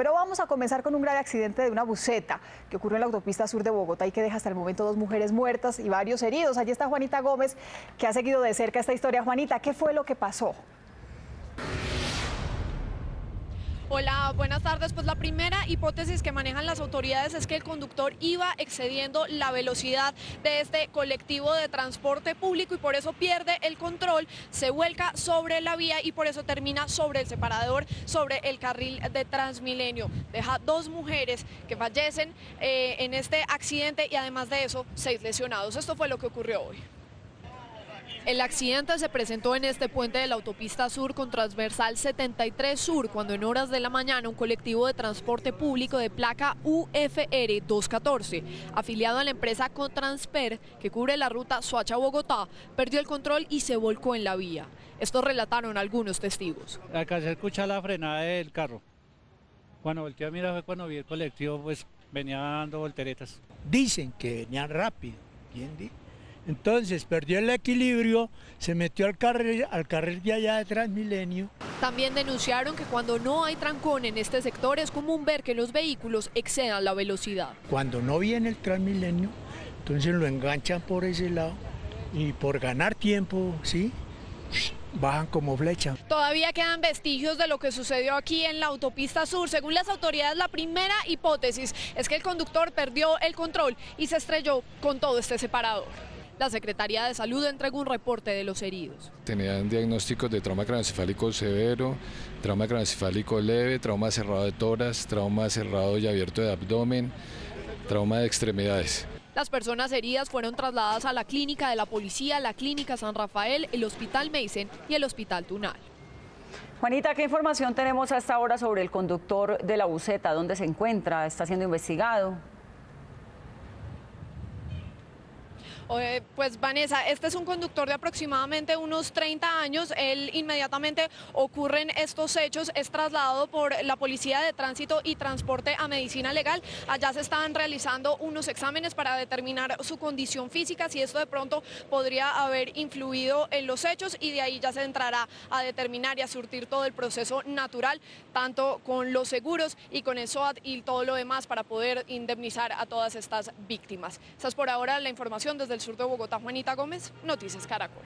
Pero vamos a comenzar con un grave accidente de una buceta que ocurrió en la autopista sur de Bogotá y que deja hasta el momento dos mujeres muertas y varios heridos. Allí está Juanita Gómez, que ha seguido de cerca esta historia. Juanita, ¿qué fue lo que pasó? Hola, buenas tardes. Pues la primera hipótesis que manejan las autoridades es que el conductor iba excediendo la velocidad de este colectivo de transporte público y por eso pierde el control, se vuelca sobre la vía y por eso termina sobre el separador, sobre el carril de Transmilenio. Deja dos mujeres que fallecen eh, en este accidente y además de eso, seis lesionados. Esto fue lo que ocurrió hoy. El accidente se presentó en este puente de la autopista sur con transversal 73 Sur, cuando en horas de la mañana un colectivo de transporte público de placa UFR 214, afiliado a la empresa Cotransper, que cubre la ruta Soacha-Bogotá, perdió el control y se volcó en la vía. Esto relataron algunos testigos. Acá se escucha la frenada del carro. Cuando volteé a mirar fue cuando vi el colectivo, pues venía dando volteretas. Dicen que venían rápido, ¿quién dice? Entonces perdió el equilibrio, se metió al carril, al carril de allá de Transmilenio. También denunciaron que cuando no hay trancón en este sector es común ver que los vehículos excedan la velocidad. Cuando no viene el Transmilenio, entonces lo enganchan por ese lado y por ganar tiempo, ¿sí? bajan como flecha. Todavía quedan vestigios de lo que sucedió aquí en la autopista sur. Según las autoridades, la primera hipótesis es que el conductor perdió el control y se estrelló con todo este separador. La Secretaría de Salud entregó un reporte de los heridos. Tenían diagnósticos de trauma craneoencefálico severo, trauma craneoencefálico leve, trauma cerrado de toras, trauma cerrado y abierto de abdomen, trauma de extremidades. Las personas heridas fueron trasladadas a la clínica de la policía, la clínica San Rafael, el hospital Meisen y el hospital Tunal. Juanita, ¿qué información tenemos hasta ahora sobre el conductor de la buceta? ¿Dónde se encuentra? ¿Está siendo investigado? Eh, pues Vanessa, este es un conductor de aproximadamente unos 30 años. Él inmediatamente ocurren estos hechos, es trasladado por la Policía de Tránsito y Transporte a Medicina Legal. Allá se están realizando unos exámenes para determinar su condición física, si esto de pronto podría haber influido en los hechos y de ahí ya se entrará a determinar y a surtir todo el proceso natural, tanto con los seguros y con el SOAT y todo lo demás para poder indemnizar a todas estas víctimas. Esa es por ahora la información desde el sur de Bogotá, Juanita Gómez, Noticias Caracol.